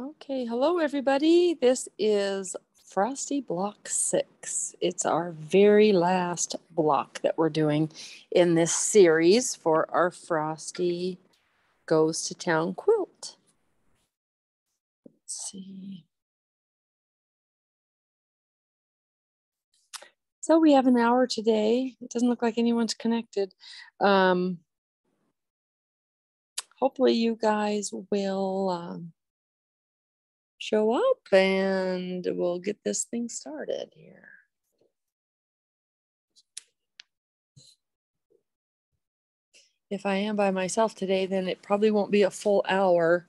Okay, hello everybody. This is Frosty Block 6. It's our very last block that we're doing in this series for our Frosty Goes to Town quilt. Let's see. So we have an hour today. It doesn't look like anyone's connected. Um, hopefully you guys will um, show up and we'll get this thing started here. If I am by myself today, then it probably won't be a full hour.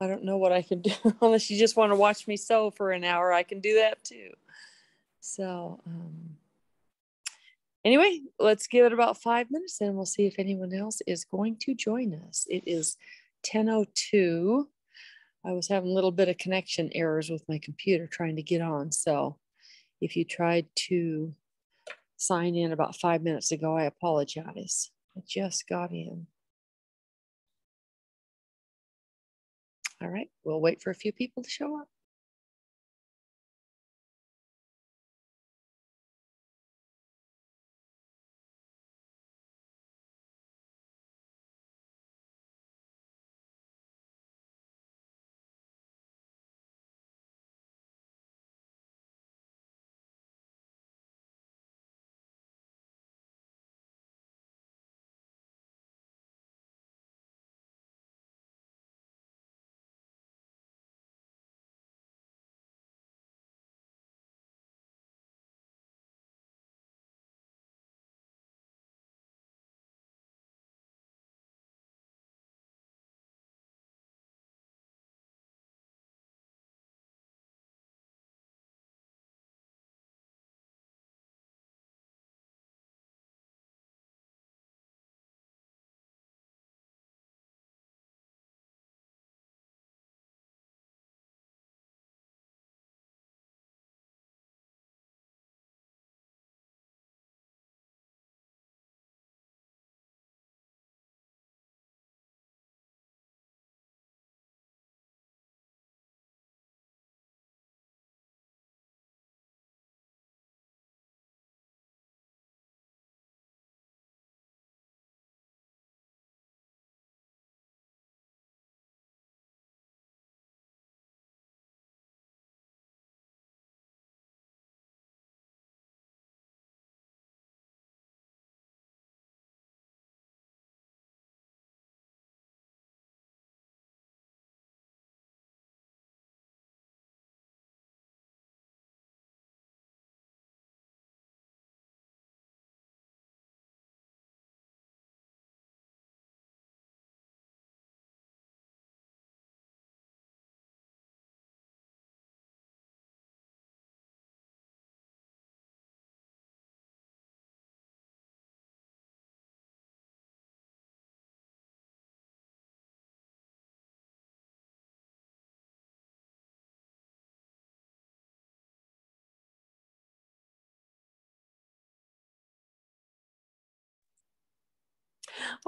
I don't know what I can do unless you just want to watch me sew for an hour. I can do that too. So, um, anyway, let's give it about five minutes and we'll see if anyone else is going to join us. It is 10.02. I was having a little bit of connection errors with my computer trying to get on. So if you tried to sign in about five minutes ago, I apologize. I just got in. All right, we'll wait for a few people to show up.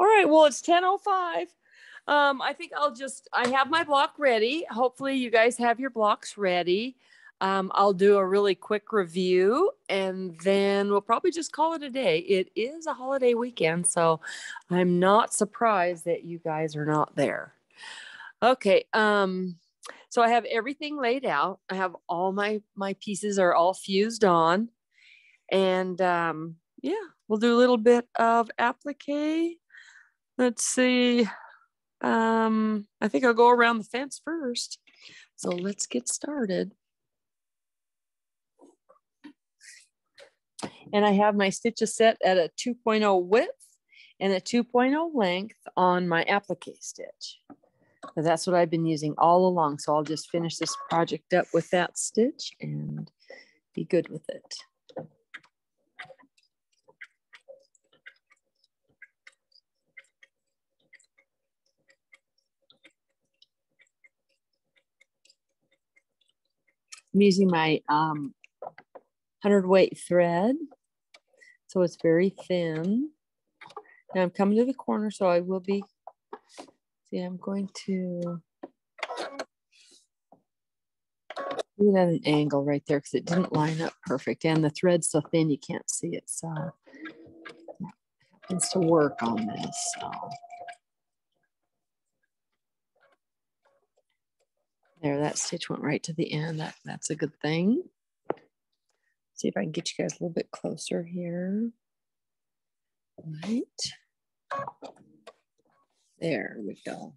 All right. Well, it's 10.05. Um, I think I'll just, I have my block ready. Hopefully you guys have your blocks ready. Um, I'll do a really quick review and then we'll probably just call it a day. It is a holiday weekend, so I'm not surprised that you guys are not there. Okay. Um, so I have everything laid out. I have all my my pieces are all fused on, and um, yeah, we'll do a little bit of applique Let's see. Um, I think I'll go around the fence first. So let's get started. And I have my stitches set at a 2.0 width and a 2.0 length on my applique stitch. That's what I've been using all along. So I'll just finish this project up with that stitch and be good with it. I'm using my um, 100 weight thread. So it's very thin. Now I'm coming to the corner, so I will be, see, I'm going to do it at an angle right there because it didn't line up perfect and the thread's so thin you can't see it. So it happens to work on this. So. There, that stitch went right to the end. That, that's a good thing. See if I can get you guys a little bit closer here. Right. There we go.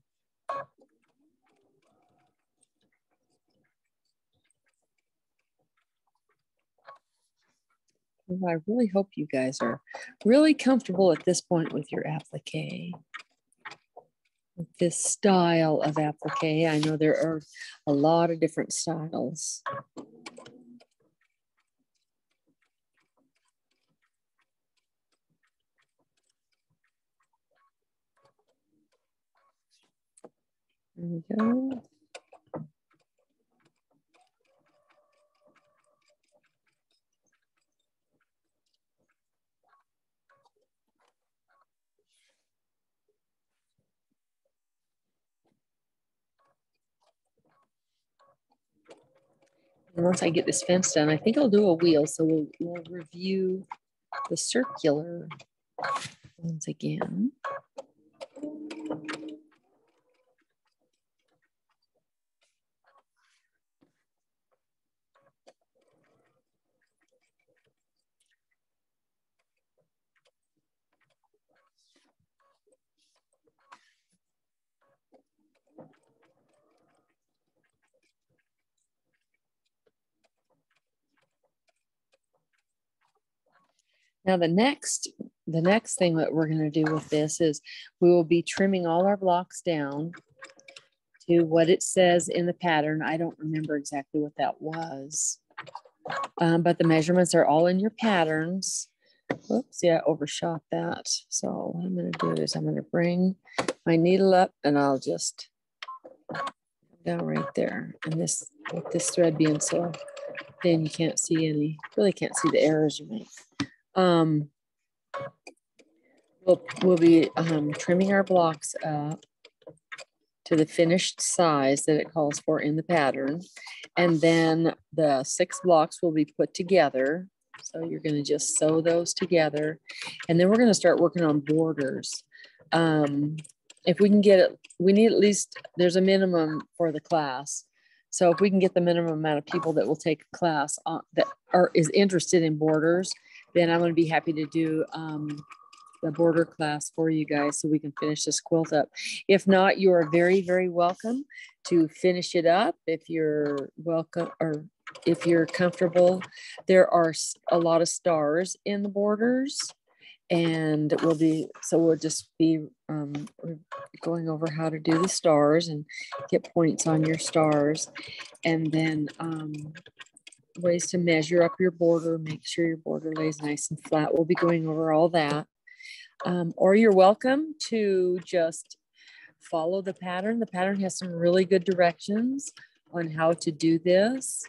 Well, I really hope you guys are really comfortable at this point with your applique. This style of applique. I know there are a lot of different styles. There we go. Once I get this fence done, I think I'll do a wheel. So we'll, we'll review the circular once again. Now the next, the next thing that we're going to do with this is we will be trimming all our blocks down to what it says in the pattern. I don't remember exactly what that was, um, but the measurements are all in your patterns. Whoops, yeah, I overshot that. So what I'm going to do is I'm going to bring my needle up and I'll just down right there. And this, with this thread being so thin, you can't see any, really can't see the errors you make. Um, we'll, we'll be um, trimming our blocks up to the finished size that it calls for in the pattern. And then the six blocks will be put together. So you're going to just sew those together. And then we're going to start working on borders. Um, if we can get it, we need at least, there's a minimum for the class. So if we can get the minimum amount of people that will take a class on, that are is interested in borders, then I'm going to be happy to do um, the border class for you guys so we can finish this quilt up. If not, you are very, very welcome to finish it up if you're welcome or if you're comfortable. There are a lot of stars in the borders and we'll be, so we'll just be um, going over how to do the stars and get points on your stars. And then um, ways to measure up your border, make sure your border lays nice and flat. We'll be going over all that. Um, or you're welcome to just follow the pattern. The pattern has some really good directions on how to do this.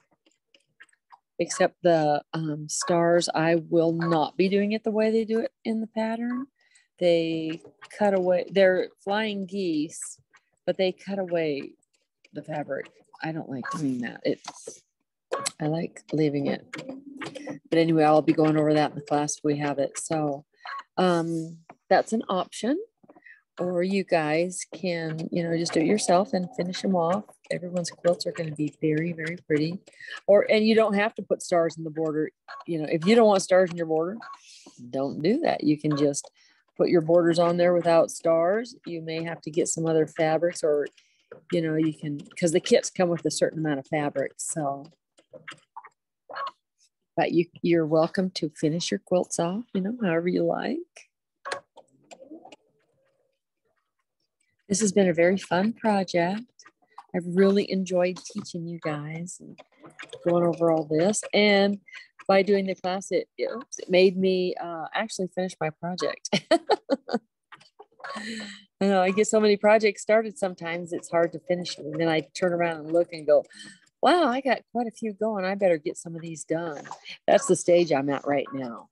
Except the um, stars, I will not be doing it the way they do it in the pattern. They cut away, they're flying geese, but they cut away the fabric. I don't like doing that. It's I like leaving it. But anyway, I'll be going over that in the class we have it. So um, that's an option. Or you guys can, you know, just do it yourself and finish them off. Everyone's quilts are going to be very, very pretty. Or, and you don't have to put stars in the border. You know, if you don't want stars in your border, don't do that. You can just put your borders on there without stars. You may have to get some other fabrics or, you know, you can, because the kits come with a certain amount of fabric. So but you, you're welcome to finish your quilts off, you know, however you like. This has been a very fun project. I've really enjoyed teaching you guys and going over all this. And by doing the class, it, it, it made me uh, actually finish my project. I know I get so many projects started sometimes it's hard to finish them. And then I turn around and look and go, wow, I got quite a few going. I better get some of these done. That's the stage I'm at right now.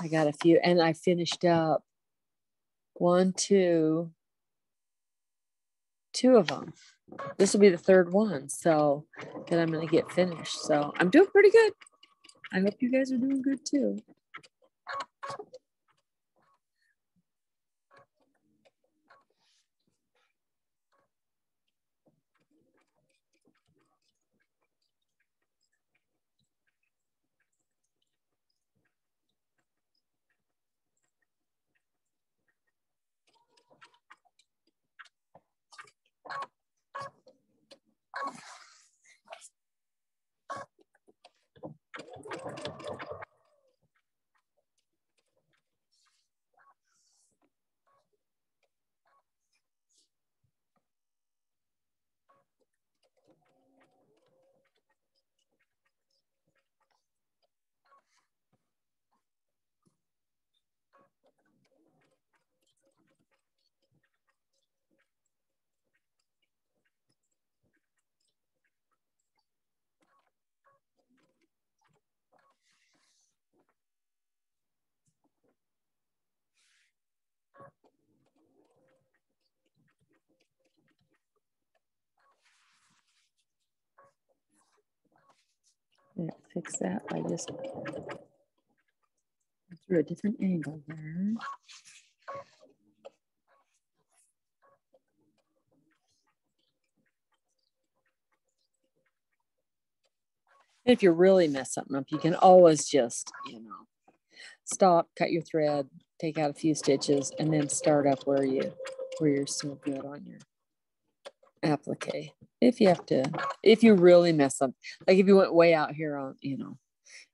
I got a few, and I finished up one, two, two of them. this will be the third one. So that I'm going to get finished. So I'm doing pretty good. I hope you guys are doing good too. Yeah, fix that by just through a different angle there. If you really mess something up, you can always just, you know, stop, cut your thread, take out a few stitches, and then start up where you where you're still good on your applique. If you have to, if you really mess up, like if you went way out here on, you know,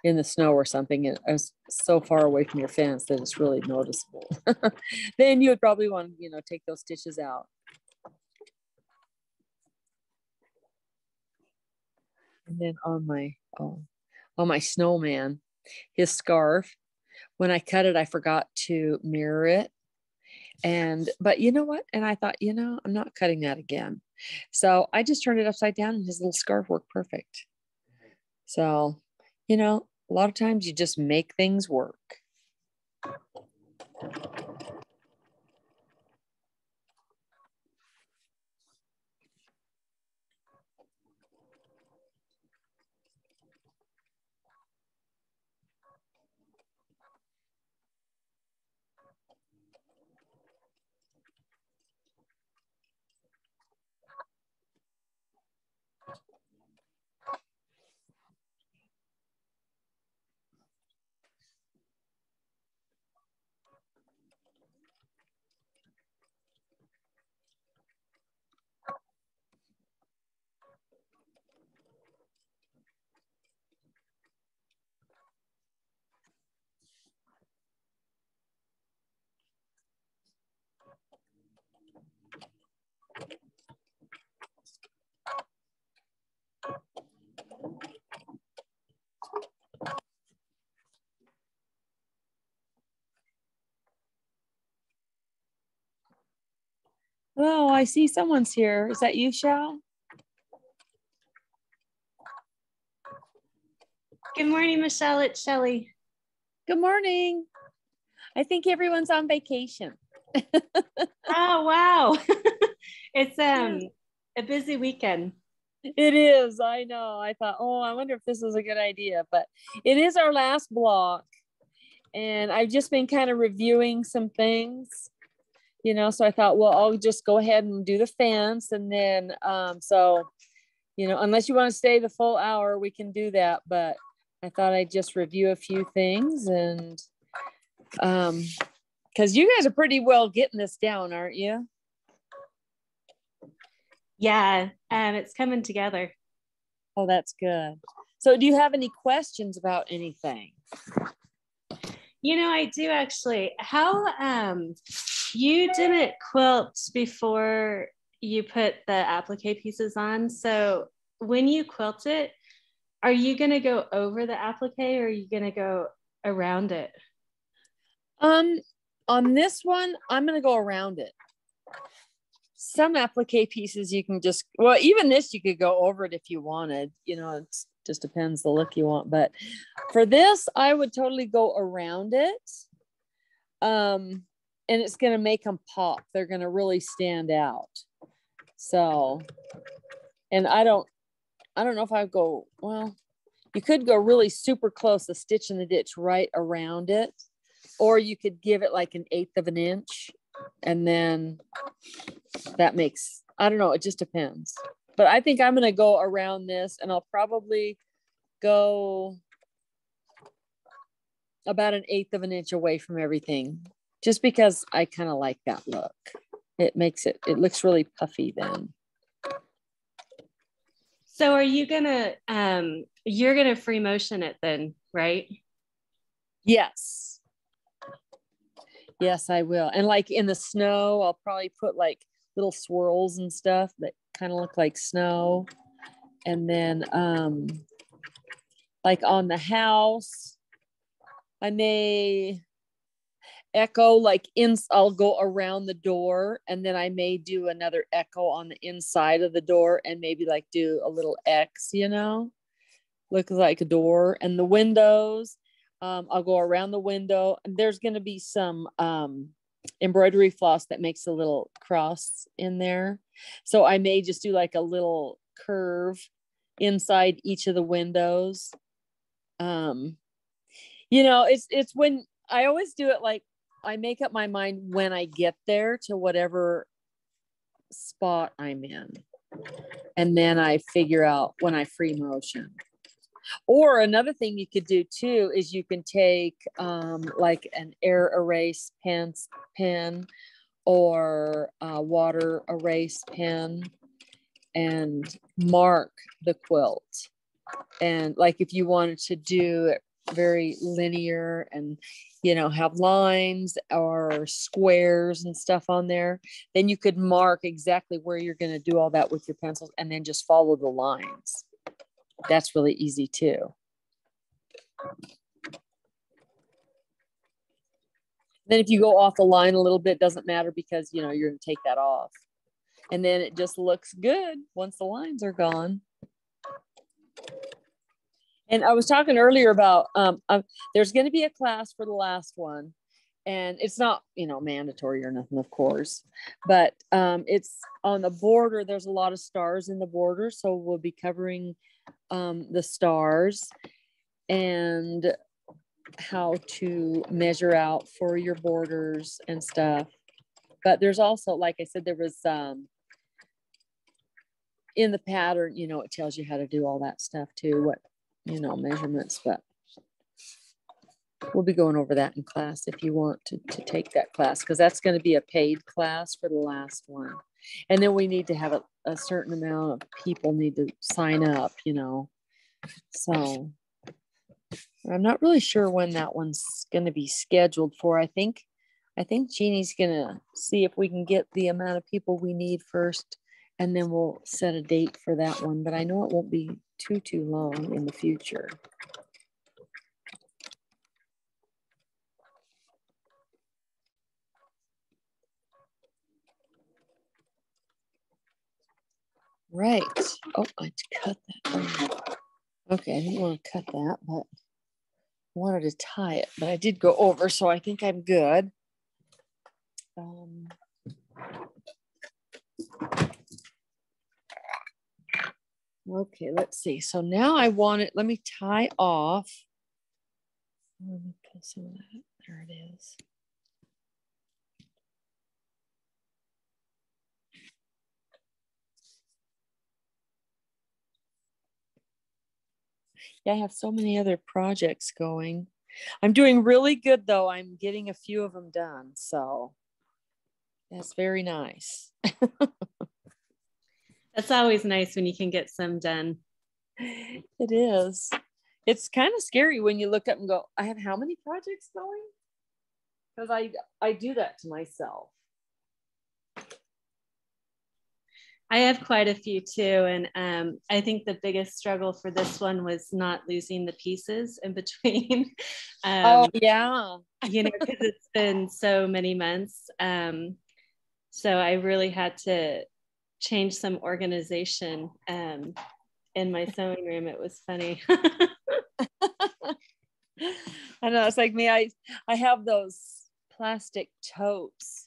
in the snow or something, and I was so far away from your fence that it's really noticeable, then you would probably want to, you know, take those stitches out. And then on my, oh, on my snowman, his scarf, when I cut it, I forgot to mirror it. And, but you know what? And I thought, you know, I'm not cutting that again. So I just turned it upside down and his little scarf worked perfect. So, you know, a lot of times you just make things work. Oh, I see someone's here. Is that you, Shal? Good morning, Michelle. It's Shelly. Good morning. I think everyone's on vacation. oh wow. it's um a busy weekend. It is. I know. I thought, oh, I wonder if this is a good idea, but it is our last block. And I've just been kind of reviewing some things you know so i thought well i'll just go ahead and do the fence and then um so you know unless you want to stay the full hour we can do that but i thought i'd just review a few things and um because you guys are pretty well getting this down aren't you? Yeah um it's coming together. Oh that's good. So do you have any questions about anything you know i do actually how um you didn't quilt before you put the applique pieces on. So when you quilt it, are you going to go over the applique or are you going to go around it? Um, on this one, I'm going to go around it. Some applique pieces you can just, well, even this you could go over it if you wanted, you know, it just depends the look you want. But for this, I would totally go around it. Um, and it's going to make them pop. They're going to really stand out. So, and I don't, I don't know if I go, well, you could go really super close, a stitch in the ditch right around it, or you could give it like an eighth of an inch and then that makes, I don't know, it just depends. But I think I'm going to go around this and I'll probably go about an eighth of an inch away from everything just because I kind of like that look. It makes it, it looks really puffy then. So are you gonna um you're gonna free motion it then, right? Yes. Yes, I will. And like in the snow, I'll probably put like little swirls and stuff that kind of look like snow. And then um like on the house, I may echo like in I'll go around the door and then I may do another echo on the inside of the door and maybe like do a little X, you know, look like a door and the windows. Um, I'll go around the window and there's going to be some um, embroidery floss that makes a little cross in there. So I may just do like a little curve inside each of the windows. Um, you know, it's it's when I always do it like I make up my mind when I get there to whatever spot I'm in. And then I figure out when I free motion. Or another thing you could do too is you can take um, like an air erase pen, pen or a water erase pen and mark the quilt. And like if you wanted to do it very linear and you know have lines or squares and stuff on there then you could mark exactly where you're going to do all that with your pencils and then just follow the lines that's really easy too. Then if you go off the line a little bit doesn't matter because you know you're to take that off. And then it just looks good once the lines are gone. And I was talking earlier about um, uh, there's going to be a class for the last one, and it's not you know mandatory or nothing, of course, but um, it's on the border. There's a lot of stars in the border, so we'll be covering um, the stars and how to measure out for your borders and stuff. But there's also, like I said, there was um, in the pattern, you know, it tells you how to do all that stuff too. What you know, measurements, but we'll be going over that in class if you want to, to take that class, because that's going to be a paid class for the last one. And then we need to have a, a certain amount of people need to sign up, you know. So I'm not really sure when that one's going to be scheduled for. I think I think Jeannie's going to see if we can get the amount of people we need first and then we'll set a date for that one, but I know it won't be too, too long in the future. Right. Oh, I cut that. Okay, I didn't want to cut that, but wanted to tie it, but I did go over, so I think I'm good. Um, Okay, let's see. So now I want it, let me tie off. Let me pull some of that. There it is. Yeah, I have so many other projects going. I'm doing really good though. I'm getting a few of them done. So that's very nice. That's always nice when you can get some done. It is. It's kind of scary when you look up and go, I have how many projects going? Because I I do that to myself. I have quite a few too. And um, I think the biggest struggle for this one was not losing the pieces in between. um, oh, yeah. you know, because it's been so many months. Um, so I really had to change some organization um, in my sewing room. It was funny. I know it's like me. I I have those plastic totes.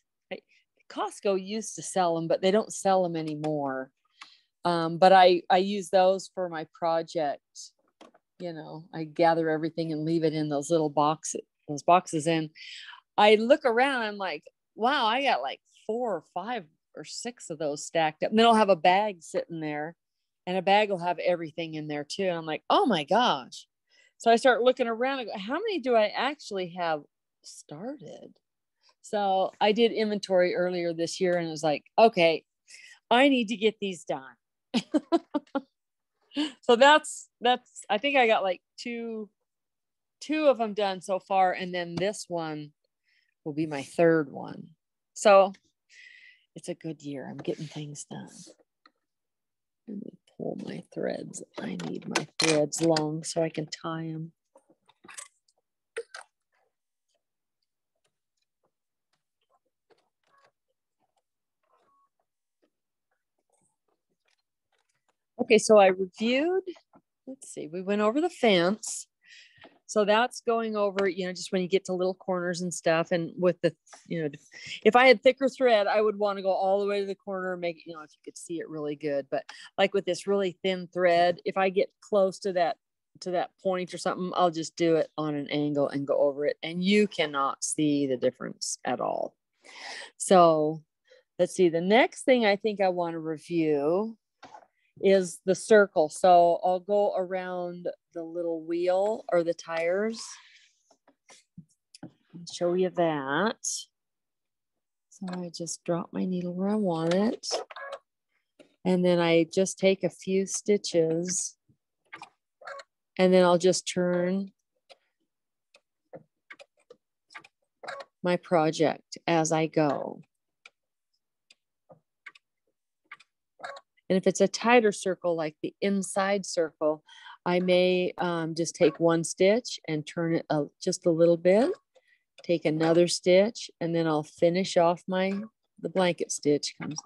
Costco used to sell them, but they don't sell them anymore. Um, but I I use those for my project. You know, I gather everything and leave it in those little boxes, those boxes. And I look around, I'm like, wow, I got like four or five or six of those stacked up. And then I'll have a bag sitting there, and a bag will have everything in there too. And I'm like, oh my gosh. So I start looking around. I go, how many do I actually have started? So I did inventory earlier this year and was like, okay, I need to get these done. so that's that's I think I got like two two of them done so far and then this one will be my third one. So it's a good year. I'm getting things done. Let me pull my threads. I need my threads long so I can tie them. Okay, so I reviewed, let's see, we went over the fence. So that's going over, you know, just when you get to little corners and stuff. And with the, you know, if I had thicker thread, I would want to go all the way to the corner and make it, you know, if you could see it really good. But like with this really thin thread, if I get close to that, to that point or something, I'll just do it on an angle and go over it. And you cannot see the difference at all. So let's see, the next thing I think I want to review is the circle. So I'll go around the little wheel or the tires. and show you that. So I just drop my needle where I want it. And then I just take a few stitches and then I'll just turn my project as I go. And if it's a tighter circle, like the inside circle, I may um, just take one stitch and turn it a, just a little bit, take another stitch, and then I'll finish off my, the blanket stitch comes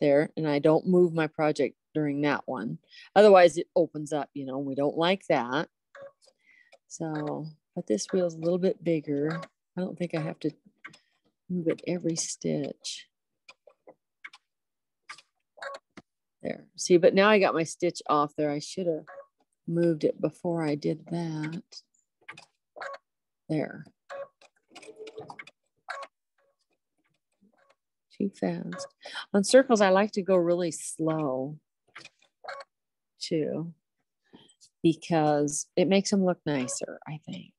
there. And I don't move my project during that one. Otherwise it opens up, you know, we don't like that. So, but this wheel's a little bit bigger. I don't think I have to move it every stitch. There, see, but now I got my stitch off there. I should have moved it before I did that. There. Too fast. On circles, I like to go really slow too, because it makes them look nicer, I think.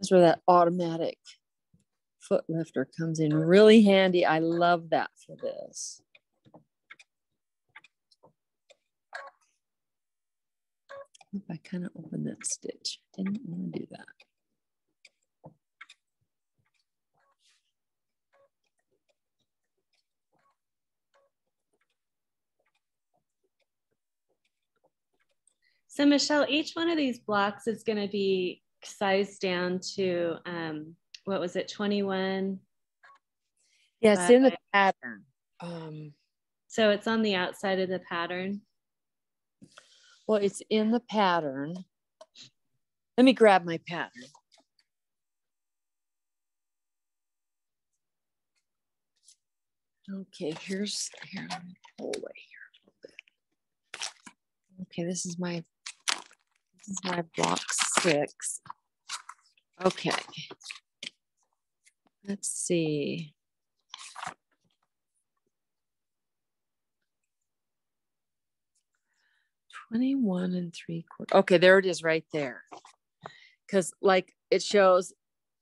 That's where that automatic foot lifter comes in really handy. I love that for this. If I kind of open that stitch, didn't want to do that. So Michelle, each one of these blocks is going to be size down to um, what was it, 21? Yeah, it's in the pattern. Um, so it's on the outside of the pattern. Well, it's in the pattern. Let me grab my pattern. Okay, here's here. Let me pull away here a little bit. Okay, this is my this is my block six. Okay. Let's see. Twenty-one and three quarter. Okay, there it is right there. Because like it shows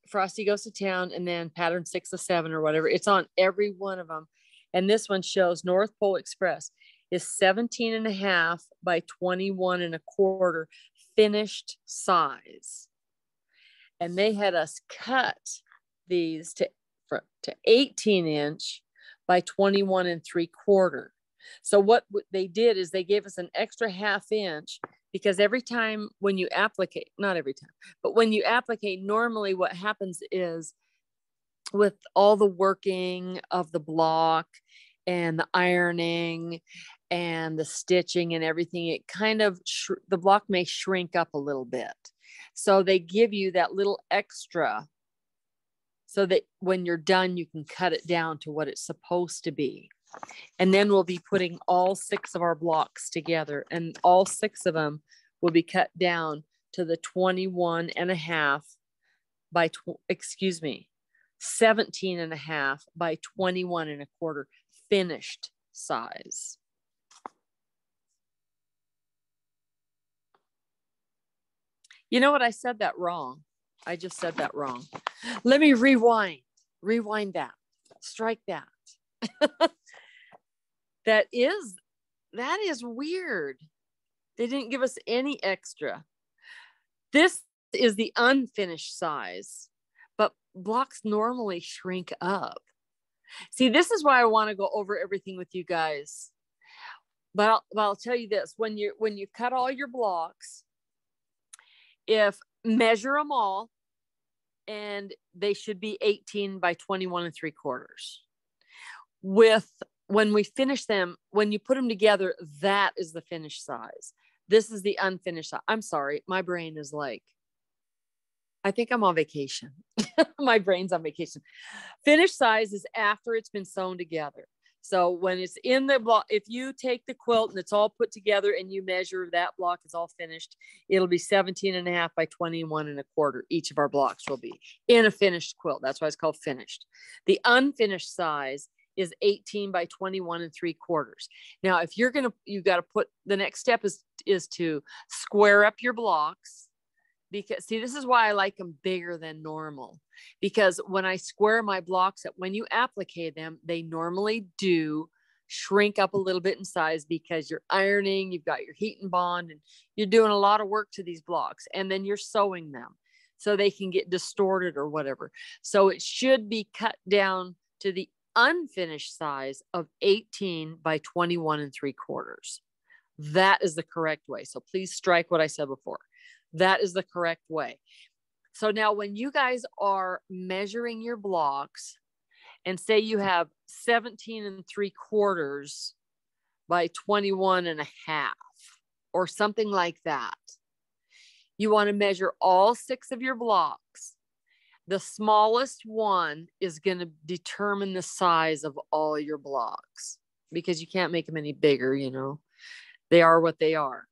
Frosty goes to town and then pattern six of seven or whatever. It's on every one of them. And this one shows North Pole Express is 17 and a half by 21 and a quarter finished size. And they had us cut these to, to 18 inch by 21 and three quarter. So what they did is they gave us an extra half inch because every time when you applicate, not every time, but when you applicate, normally what happens is with all the working of the block and the ironing and the stitching and everything, it kind of, sh- the block may shrink up a little bit. So they give you that little extra so that when you're done, you can cut it down to what it's supposed to be. And then we'll be putting all six of our blocks together and all six of them will be cut down to the 21 and a half by, tw- excuse me, 17 and a half by 21 and a quarter finished size. You know what? I said that wrong. I just said that wrong. Let me rewind. Rewind that. Strike that. that is that is weird. They didn't give us any extra. This is the unfinished size, but blocks normally shrink up. See, this is why I want to go over everything with you guys. But I'll, but I'll tell you this: when you when you cut all your blocks, if measure them all, and they should be 18 by 21 and three quarters. With when we finish them, when you put them together, that is the finished size. This is the unfinished size. I'm sorry, my brain is like I think I'm on vacation. My brain's on vacation. Finished size is after it's been sewn together. So when it's in the block, if you take the quilt and it's all put together and you measure that block is all finished, it'll be 17 and a half by 21 and a quarter. Each of our blocks will be in a finished quilt. That's why it's called finished. The unfinished size is 18 by 21 and three quarters. Now, if you're going to, you got to put the next step is, is to square up your blocks because see this is why i like them bigger than normal because when i square my blocks up when you applique them they normally do shrink up a little bit in size because you're ironing you've got your HeatnBond and you're doing a lot of work to these blocks and then you're sewing them so they can get distorted or whatever. So it should be cut down to the unfinished size of 18 by 21 and three quarters. That is the correct way. So please strike what i said before. That is the correct way. So now when you guys are measuring your blocks and say you have 17 and three quarters by 21 and a half or something like that, you want to measure all six of your blocks. The smallest one is going to determine the size of all your blocks because you can't make them any bigger, you know. They are what they are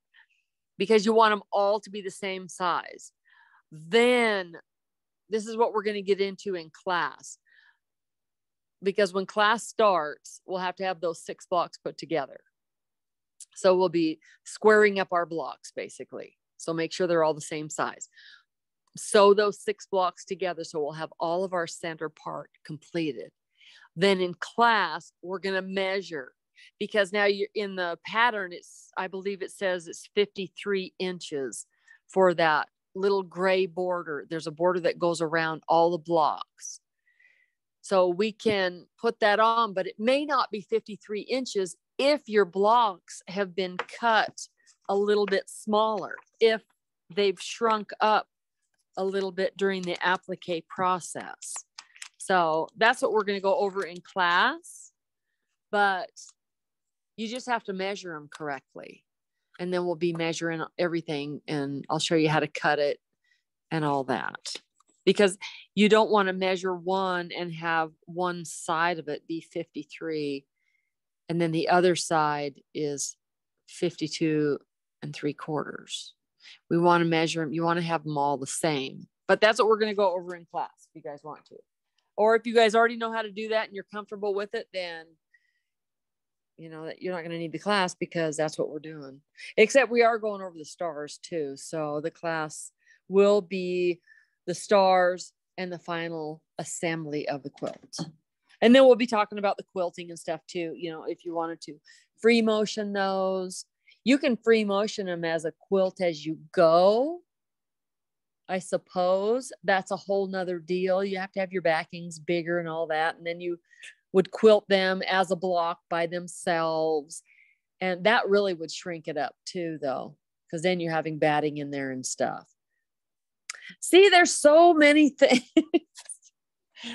because you want them all to be the same size. Then this is what we're going to get into in class. Because when class starts, we'll have to have those six blocks put together. So we'll be squaring up our blocks basically. So make sure they're all the same size. Sew those six blocks together so we'll have all of our center part completed. Then in class, we're going to measure because now you're in the pattern it's i believe it says it's 53 inches for that little gray border. There's a border that goes around all the blocks. So we can put that on but it may not be 53 inches if your blocks have been cut a little bit smaller if they've shrunk up a little bit during the applique process. So that's what we're going to go over in class but you just have to measure them correctly. And then we'll be measuring everything and I'll show you how to cut it and all that. Because you don't want to measure one and have one side of it be 53 and then the other side is 52 and three quarters. We want to measure them. You want to have them all the same. But that's what we're going to go over in class if you guys want to. Or if you guys already know how to do that and you're comfortable with it, then you know that you're not going to need the class because that's what we're doing. Except we are going over the stars too so the class will be the stars and the final assembly of the quilt. And then we'll be talking about the quilting and stuff too you know if you wanted to. Free motion those. You can free motion them as a quilt as you go i suppose. That's a whole nother deal. You have to have your backings bigger and all that and then you would quilt them as a block by themselves. And that really would shrink it up too, though, because then you're having batting in there and stuff. See, there's so many things.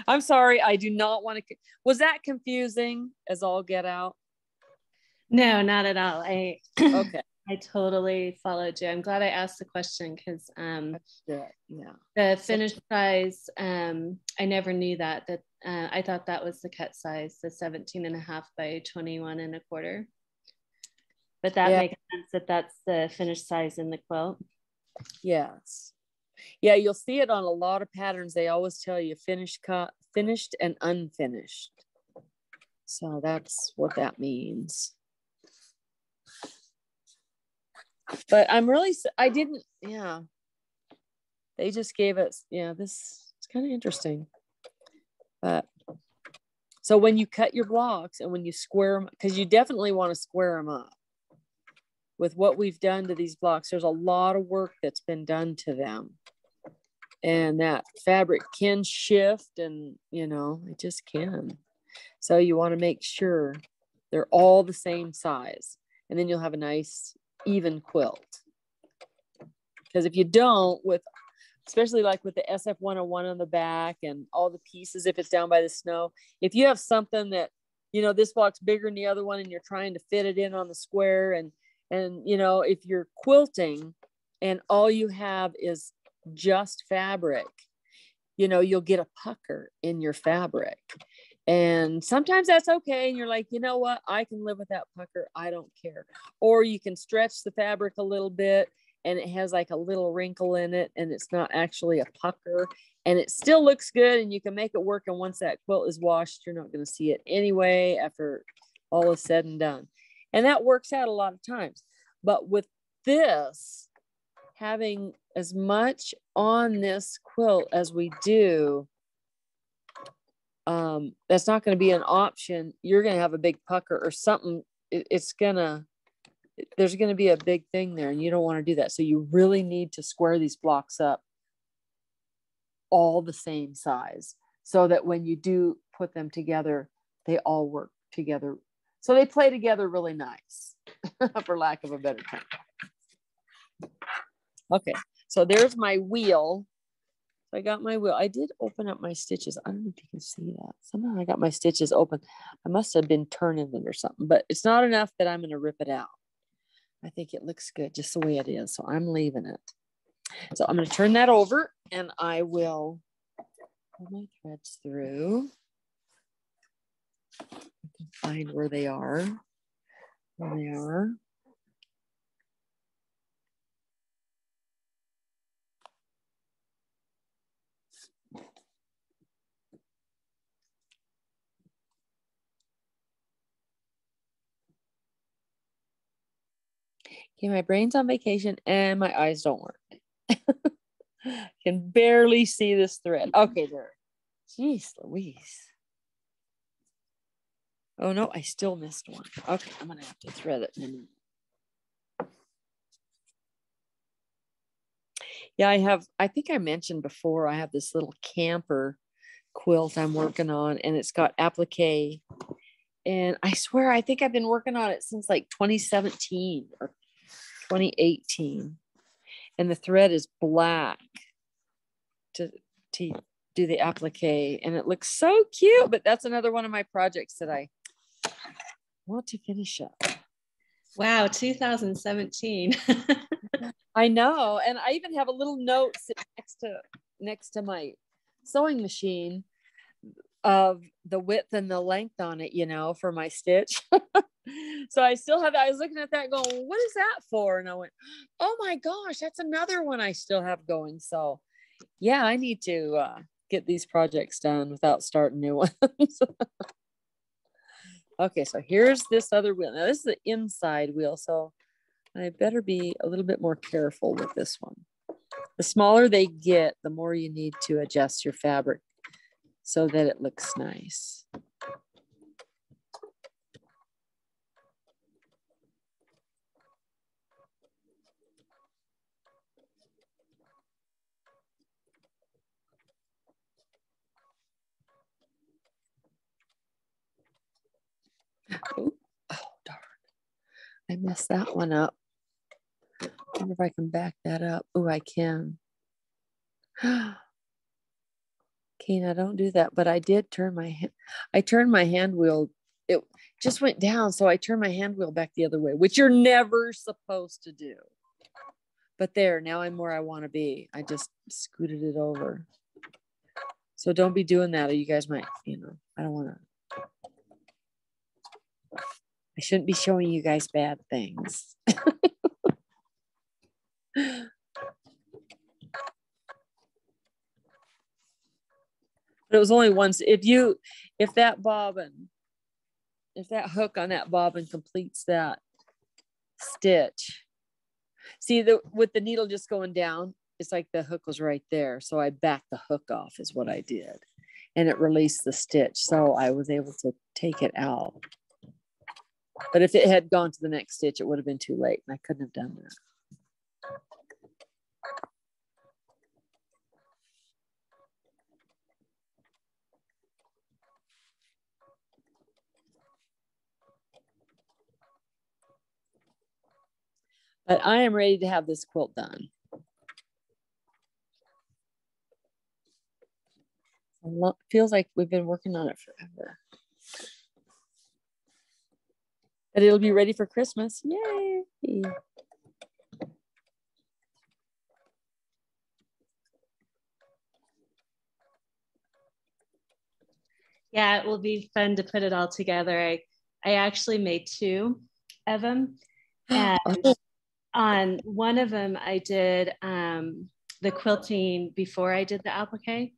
I'm sorry. I do not want to. Was that confusing as all get out? No, not at all. I Okay. I totally followed you. I'm glad I asked the question because um, Yeah. the finished size, um, I never knew that. That uh, I thought that was the cut size, the 17 and a half by 21 and a quarter. But that Yeah. makes sense that that's the finished size in the quilt. Yes. Yeah, you'll see it on a lot of patterns. They always tell you finished cut, finished and unfinished. So that's what that means. But I'm really I didn't, yeah. They just gave us, yeah, this, it's kind of interesting. But so when you cut your blocks and when you square them, because you definitely want to square them up with what we've done to these blocks, there's a lot of work that's been done to them. And that fabric can shift and, you know, it just can. So you want to make sure they're all the same size. And then you'll have a nice even quilt. Because if you don't, with especially like with the SF 101 on the back and all the pieces, if it's down by the snow, if you have something that, you know, this block's bigger than the other one and you're trying to fit it in on the square and and you know, if you're quilting and all you have is just fabric, you know, you'll get a pucker in your fabric. And sometimes that's okay. And you're like, you know what? I can live with that pucker. I don't care. Or you can stretch the fabric a little bit and it has like a little wrinkle in it and it's not actually a pucker and it still looks good and you can make it work. And once that quilt is washed, you're not going to see it anyway after all is said and done. And that works out a lot of times. But with this, having as much on this quilt as we do, um, that's not going to be an option. You're going to have a big pucker or something. It, it's going to, there's going to be a big thing there and you don't want to do that. So you really need to square these blocks up all the same size so that when you do put them together, they all work together. So they play together really nice, for lack of a better term. Okay, so there's my wheel. I got my wheel. I did open up my stitches. I don't know if you can see that. Somehow I got my stitches open. I must have been turning it or something, but it's not enough that I'm going to rip it out. I think it looks good just the way it is. So I'm leaving it. So I'm going to turn that over and I will pull my threads through. I can find where they are. Where they are. Okay, my brain's on vacation and my eyes don't work. I can barely see this thread. Okay, there. Jeez Louise. Oh no, I still missed one. Okay, I'm gonna have to thread it in. Yeah, I have, I think I mentioned before, I have this little camper quilt I'm working on and it's got applique. And I swear, I think I've been working on it since like 2017 or 2018. And the thread is black to, to do the applique. And it looks so cute, but that's another one of my projects that I want to finish up. Wow, 2017. I know. And I even have a little note sitting next to next to my sewing machine of the width and the length on it, you know, for my stitch. so I still have I was looking at that going, what is that for? And I went, oh my gosh, that's another one I still have going. So yeah, I need to uh, get these projects done without starting new ones. okay, so here's this other wheel. Now this is the inside wheel. So I better be a little bit more careful with this one. The smaller they get, the more you need to adjust your fabric so that it looks nice. Oh, darn. I messed that one up. wonder if I can back that up. Oh, I can. Kena, don't do that. But I did turn my hand. I turned my hand wheel. It just went down. So I turned my hand wheel back the other way, which you're never supposed to do. But there, now I'm where I want to be. I just scooted it over. So don't be doing that or you guys might, you know, I don't want to. I shouldn't be showing you guys bad things. But it was only once. If you, if that bobbin, if that hook on that bobbin completes that stitch, see the with the needle just going down, it's like the hook was right there. So I backed the hook off is what I did. And it released the stitch. So I was able to take it out. But if it had gone to the next stitch, it would have been too late and I couldn't have done that. But I am ready to have this quilt done. feels like we've been working on it forever. But it'll be ready for Christmas. Yay! Yeah, it will be fun to put it all together. I I actually made two of them. And on one of them, I did um, the quilting before I did the applique,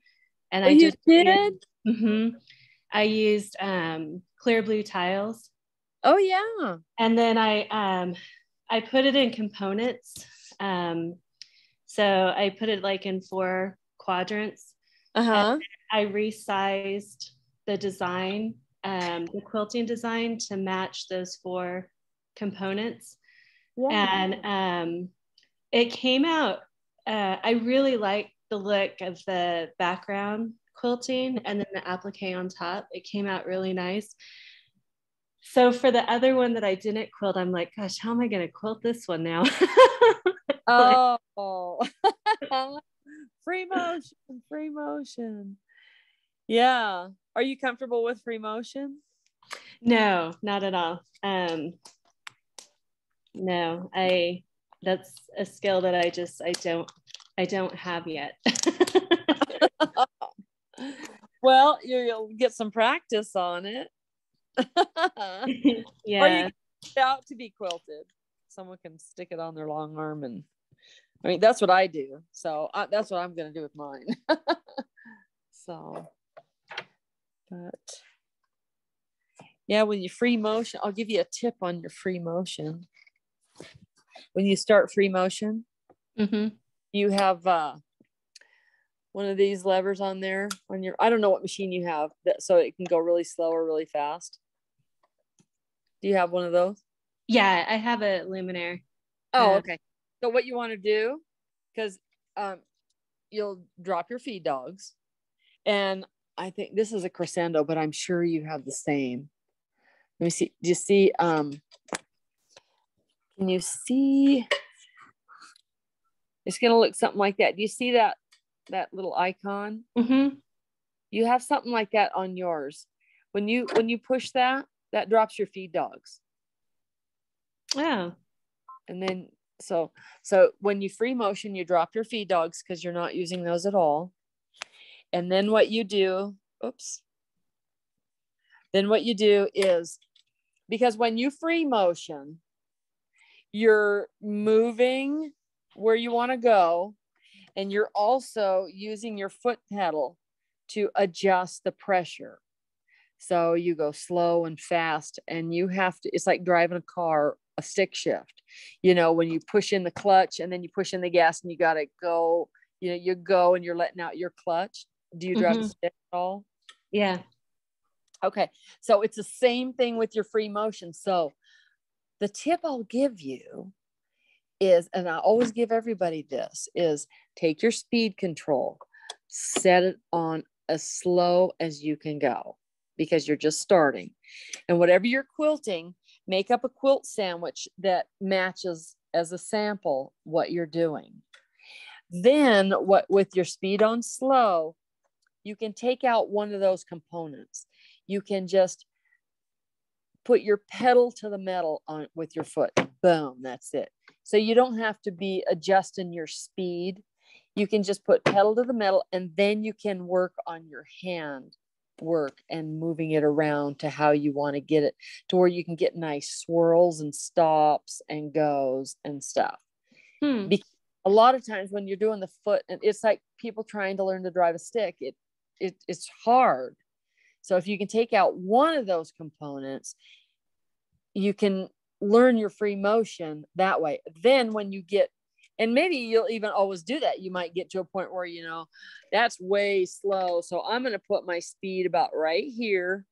and oh, I just did. Mm-hmm, I used um, clear blue tiles. Oh yeah. And then I um, I put it in components. Um, so I put it like in four quadrants. Uh huh. I resized the design, um, the quilting design to match those four components yeah. and um, it came out. Uh, I really liked the look of the background quilting and then the applique on top. It came out really nice. So for the other one that I didn't quilt, I'm like, gosh, how am I going to quilt this one now? oh, free motion, free motion. Yeah. Are you comfortable with free motion? No, not at all. Um, no, I that's a skill that I just I don't I don't have yet. well, you'll get some practice on it. Yeah. Or you out to be quilted. Someone can stick it on their long arm and I mean that's what I do. So I, that's what I'm going to do with mine. so but yeah, when you free motion, I'll give you a tip on your free motion when you start free motion, mm-hmm. you have uh, one of these levers on there on your, I don't know what machine you have that so it can go really slow or really fast. Do you have one of those? Yeah, I have a Luminaire. Oh, okay. So what you want to do, because um, you'll drop your feed dogs, and I think this is a crescendo, but I'm sure you have the same. Let me see. Do you see? Um, can you see? It's gonna look something like that. Do you see that that little icon? Mm-hmm. You have something like that on yours. When you when you push that, that drops your feed dogs. Yeah. And then so so when you free motion, you drop your feed dogs because you're not using those at all. And then what you do, oops. Then what you do is because when you free motion, you're moving where you want to go and you're also using your foot pedal to adjust the pressure so you go slow and fast and you have to it's like driving a car a stick shift. You know when you push in the clutch and then you push in the gas and you got to go you know you go and you're letting out your clutch. Do you drive mm-hmm. the stick at all? Yeah. Okay. So it's the same thing with your free motion. So the tip I'll give you is, and I always give everybody this, is take your speed control, set it on as slow as you can go because you're just starting. And whatever you're quilting, make up a quilt sandwich that matches as a sample what you're doing. Then what with your speed on slow, you can take out one of those components. You can just put your pedal to the metal on with your foot. Boom, that's it. So you don't have to be adjusting your speed. You can just put pedal to the metal and then you can work on your hand work and moving it around to how you want to get it to where you can get nice swirls and stops and goes and stuff. Hmm. Because a lot of times when you're doing the foot, and it's like people trying to learn to drive a stick, it, it it's hard. So if you can take out one of those components, you can learn your free motion that way. Then when you get and maybe you'll even always do that. You might get to a point where you know that's way slow so i'm going to put my speed about right here.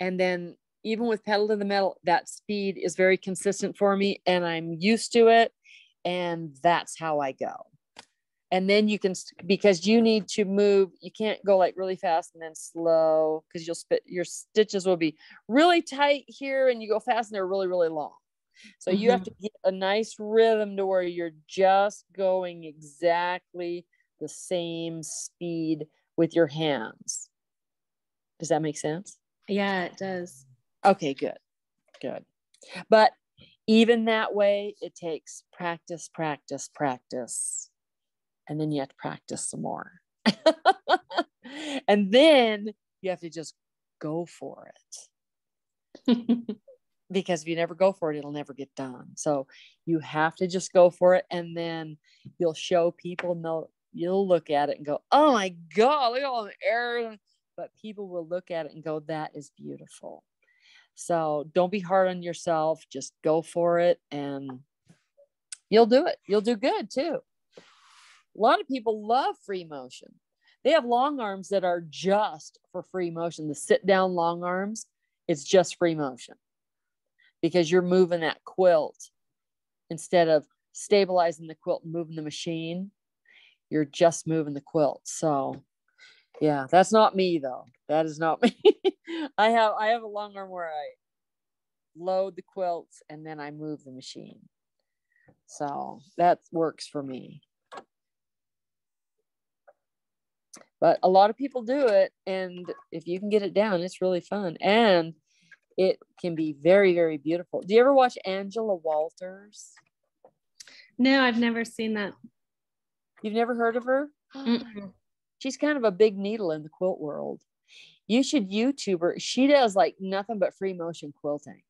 And then even with pedal to the metal that speed is very consistent for me and i'm used to it and that's how i go. And then you can because you need to move you can't go like really fast and then slow because you'll spit your stitches will be really tight here and you go fast and they're really really long so you have mm-hmm. to get a nice rhythm to where you're just going exactly the same speed with your hands. Does that make sense? Yeah, it does. Okay, good. Good. But even that way, it takes practice, practice, practice. And then you have to practice some more. and then you have to just go for it. because if you never go for it, it'll never get done. So you have to just go for it. And then you'll show people and they'll, you'll look at it and go, oh my God, look at all the errors. But people will look at it and go, that is beautiful. So don't be hard on yourself. Just go for it and you'll do it. You'll do good too. A lot of people love free motion. They have long arms that are just for free motion. The sit down long arms, it's just free motion because you're moving that quilt instead of stabilizing the quilt and moving the machine. You're just moving the quilt. So yeah that's not me though. That is not me. I have i have a long arm where i load the quilts and then i move the machine. So that works for me. But a lot of people do it and if you can get it down it's really fun. And it can be very very beautiful. Do you ever watch angela walters? No i've never seen that. You've never heard of her? She's kind of a big needle in the quilt world. You should youtube her. She does like nothing but free motion quilting.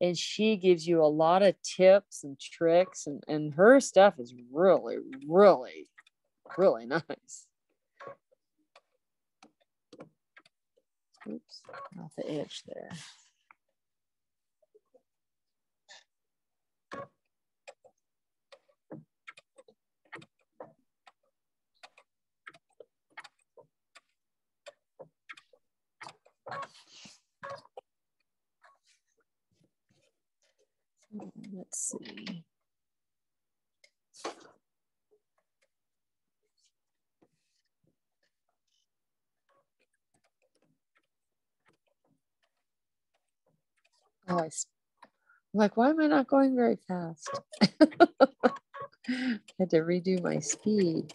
And she gives you a lot of tips and tricks and, and her stuff is really really really nice Oops, off the edge there. Hmm, let's see. Am like, why am I not going very fast? I had to redo my speed.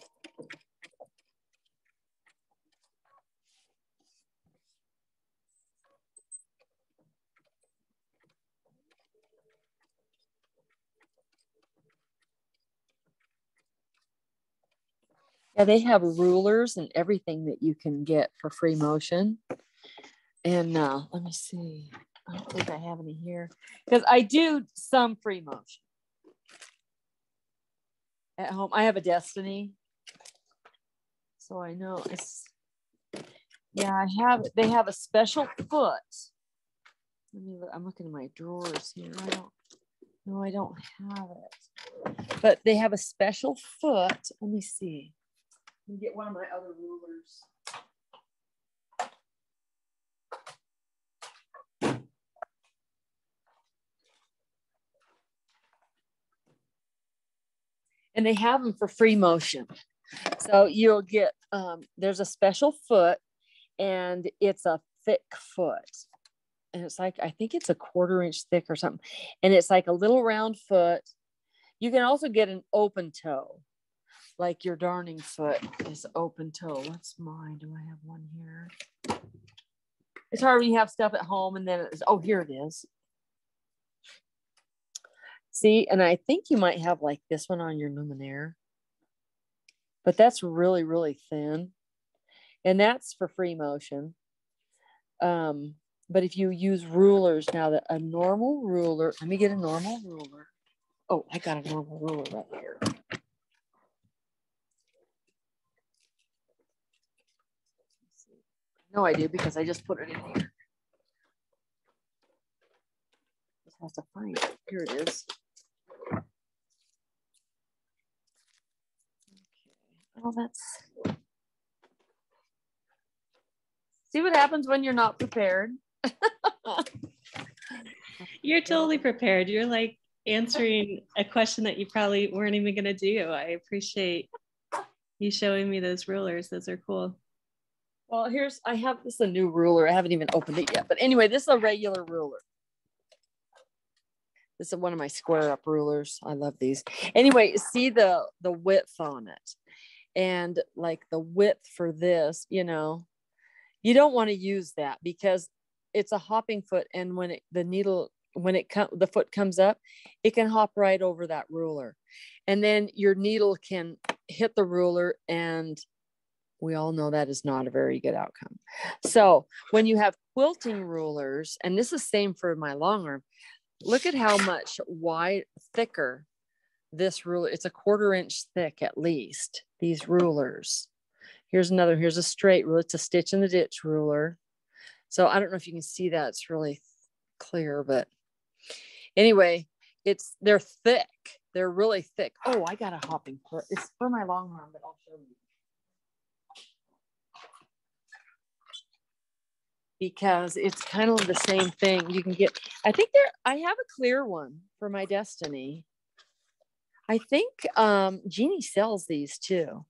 Yeah, they have rulers and everything that you can get for free motion. And uh, let me see. I don't think I have any here because I do some free motion at home. I have a Destiny, so I know it's. Yeah, I have. They have a special foot. Let me. Look, I'm looking in my drawers here. I don't. No, I don't have it. But they have a special foot. Let me see. Let me get one of my other rulers. And they have them for free motion. So you'll get, um, there's a special foot and it's a thick foot. And it's like, I think it's a quarter inch thick or something. And it's like a little round foot. You can also get an open toe. like your darning foot is open toe. What's mine? Do I have one here? It's hard when you have stuff at home and then it's, oh, here it is. See, and I think you might have like this one on your luminaire, but that's really, really thin. And that's for free motion. Um, but if you use rulers now that a normal ruler, let me get a normal ruler. Oh, I got a normal ruler right here. No, I do because I just put it in here. Just have to find it. Here it is. Oh, that's. See what happens when you're not prepared. you're totally prepared. You're like answering a question that you probably weren't even going to do. I appreciate you showing me those rulers. Those are cool. Well, here's, I have this a new ruler. I haven't even opened it yet. But anyway, this is a regular ruler. This is one of my square up rulers. I love these. Anyway, see the the width on it. And like the width for this, you know, you don't want to use that because it's a hopping foot and when it the needle when it the foot comes up, it can hop right over that ruler. And then your needle can hit the ruler and we all know that is not a very good outcome. So when you have quilting rulers, and this is same for my long arm, look at how much wide, thicker this ruler, it's a quarter inch thick at least, these rulers. Here's another, here's a straight ruler, it's a stitch in the ditch ruler. So I don't know if you can see that, it's really clear, but anyway, it's, they're thick. They're really thick. Oh, I got a hopping foot. It's for my long arm, but I'll show you. because it's kind of the same thing. You can get, I think there, I have a clear one for my Destiny. I think um, Jeannie sells these too.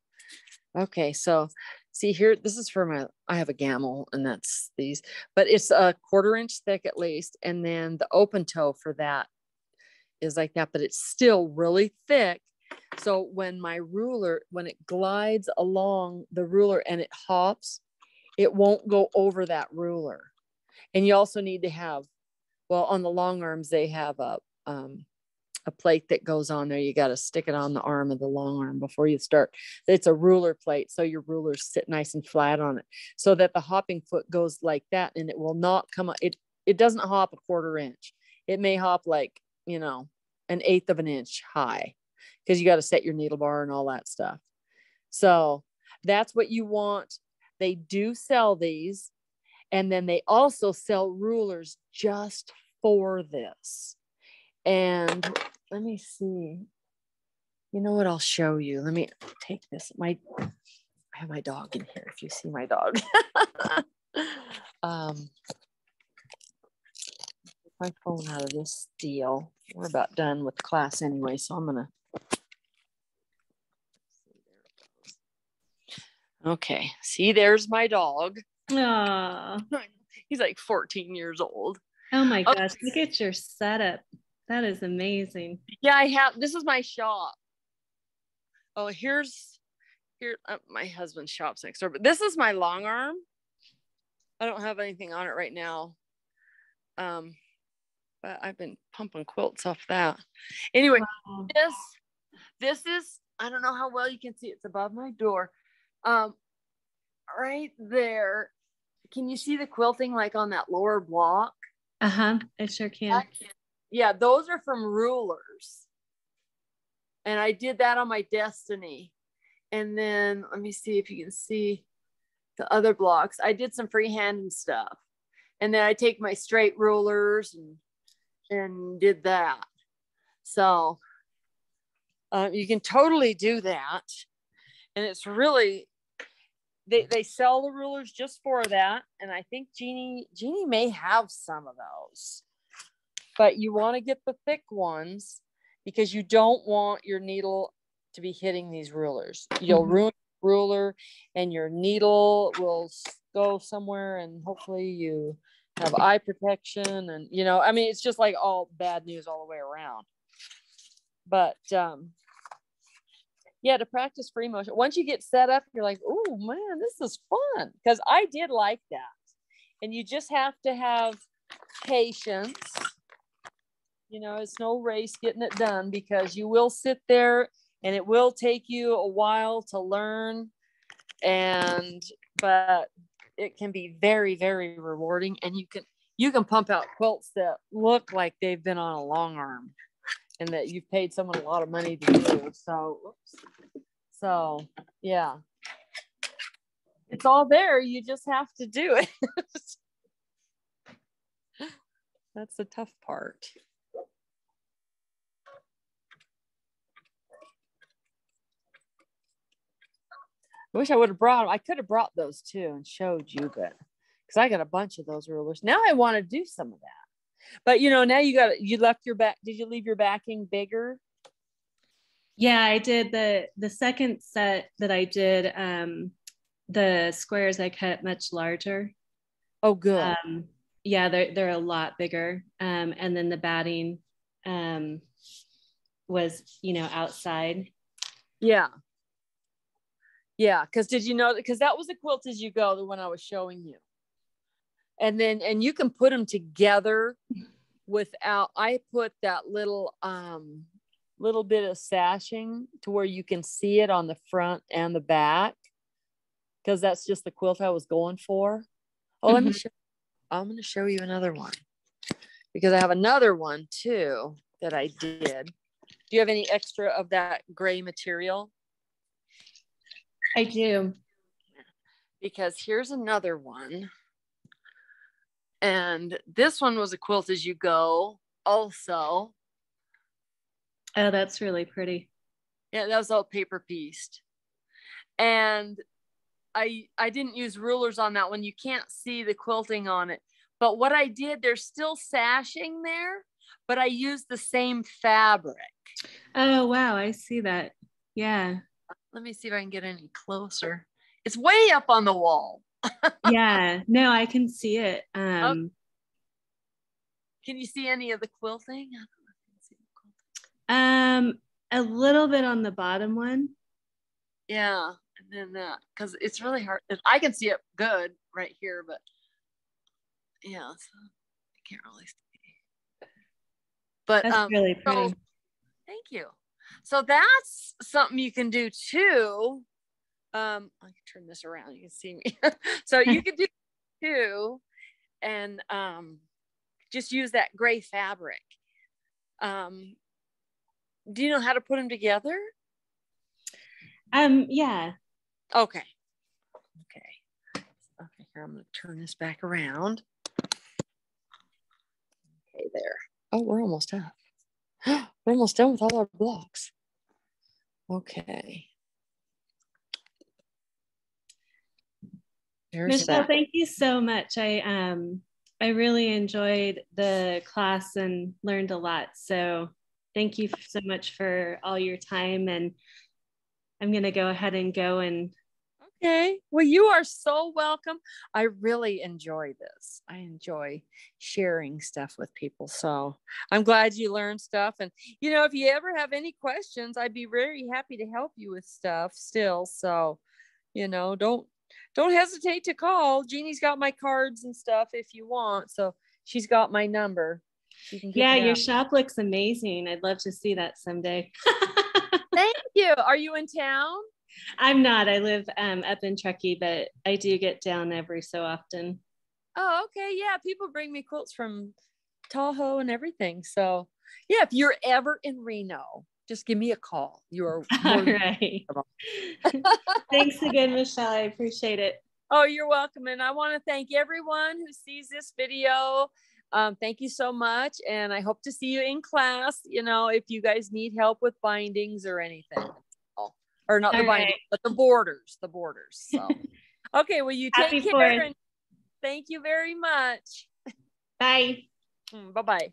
Okay, so see here, this is for my, I have a Gammill and that's these, but it's a quarter inch thick at least. And then the open toe for that is like that, but it's still really thick. So when my ruler, when it glides along the ruler and it hops, it won't go over that ruler. And you also need to have, well, on the long arms, they have a, um, a plate that goes on there. You got to stick it on the arm of the long arm before you start. It's a ruler plate. So your rulers sit nice and flat on it so that the hopping foot goes like that and it will not come up. It, it doesn't hop a quarter inch. It may hop like, you know, an eighth of an inch high because you got to set your needle bar and all that stuff. So that's what you want they do sell these. And then they also sell rulers just for this. And let me see. You know what? I'll show you. Let me take this. My I have my dog in here if you see my dog. um my phone out of this deal. We're about done with class anyway, so I'm gonna Okay. See, there's my dog. Aww. He's like 14 years old. Oh my gosh. Okay. Look at your setup. That is amazing. Yeah, I have. This is my shop. Oh, here's here. Uh, my husband's shop's next door, but this is my long arm. I don't have anything on it right now. Um, but I've been pumping quilts off that. Anyway, wow. this this is I don't know how well you can see. It's above my door. Um, right there, can you see the quilting like on that lower block? Uh huh. I sure can. Yeah, those are from rulers. And I did that on my Destiny. And then let me see if you can see the other blocks. I did some freehand and stuff. And then I take my straight rulers and and did that. So uh, you can totally do that. And it's really they, they sell the rulers just for that. And I think Jeannie, Jeannie may have some of those, but you want to get the thick ones because you don't want your needle to be hitting these rulers. You'll mm-hmm. ruin ruler and your needle will go somewhere and hopefully you have eye protection and you know i mean it's just like all bad news all the way around but um yeah, to practice free motion. Once you get set up, you're like, oh man, this is fun. Because I did like that. And you just have to have patience. You know, it's no race getting it done because you will sit there and it will take you a while to learn. And but it can be very, very rewarding. And you can you can pump out quilts that look like they've been on a long arm and that you've paid someone a lot of money to do. So, oops. so yeah, it's all there. You just have to do it. That's the tough part. I wish I would have brought. I could have brought those too and showed you, but because I got a bunch of those rulers. Now I want to do some of that. But you know, now you got you left your back. Did you leave your backing bigger? Yeah, I did the the second set that I did. Um, the squares I cut much larger. Oh, good. Um, yeah, they're they're a lot bigger. Um, and then the batting um, was you know outside. Yeah. Yeah, because did you know that because that was a quilt as you go the one I was showing you and then and you can put them together without i put that little um little bit of sashing to where you can see it on the front and the back because that's just the quilt i was going for oh mm-hmm. let me mm-hmm. show i'm going to show you another one because i have another one too that i did do you have any extra of that gray material i do because here's another one and this one was a quilt as you go also. Oh, that's really pretty. Yeah, that was all paper pieced. And I I didn't use rulers on that one. You can't see the quilting on it. But what I did, there's still sashing there, but I used the same fabric. Oh wow, I see that. Yeah. Let me see if I can get any closer. It's way up on the wall yeah, no, I can see it. Um, can you see any of the quilting? Um, a little bit on the bottom one. Yeah, and then that because it's really hard. I can see it good right here, but yeah, so I can't really see. But that's um, really pretty. So, thank you. So that's something you can do too. Um i can turn this around. You can see me. So you can do too and um just use that gray fabric. Um do you know how to put them together? Um yeah. Okay. Okay. Okay here i'm going to turn this back around. Okay there. Oh we're almost up we're almost done with all our blocks okay There's Michelle, that. thank you so much. I um I really enjoyed the class and learned a lot. So thank you so much for all your time. And I'm gonna go ahead and go and Okay. Well, you are so welcome. I really enjoy this. I enjoy sharing stuff with people. So I'm glad you learned stuff. And, you know, if you ever have any questions, I'd be very happy to help you with stuff still. So, you know, don't don't hesitate to call. Jeannie's got my cards and stuff if you want. So she's got my number. yeah, your shop looks amazing. I'd love to see that someday. Thank you. Are you in town? I'm not. I live um, up in Truckee, but I do get down every so often. Oh, okay. Yeah, people bring me quilts from Tahoe and everything. So, yeah, if you're ever in Reno, just give me a call. You are all right. Thanks again, Michelle. I appreciate it. Oh, you're welcome. And I want to thank everyone who sees this video. Um, thank you so much. And I hope to see you in class. You know, if you guys need help with bindings or anything, or not all the bindings, but the borders, the borders. So, okay. Well, you take Happy care. And thank you very much. Bye. Mm, bye bye.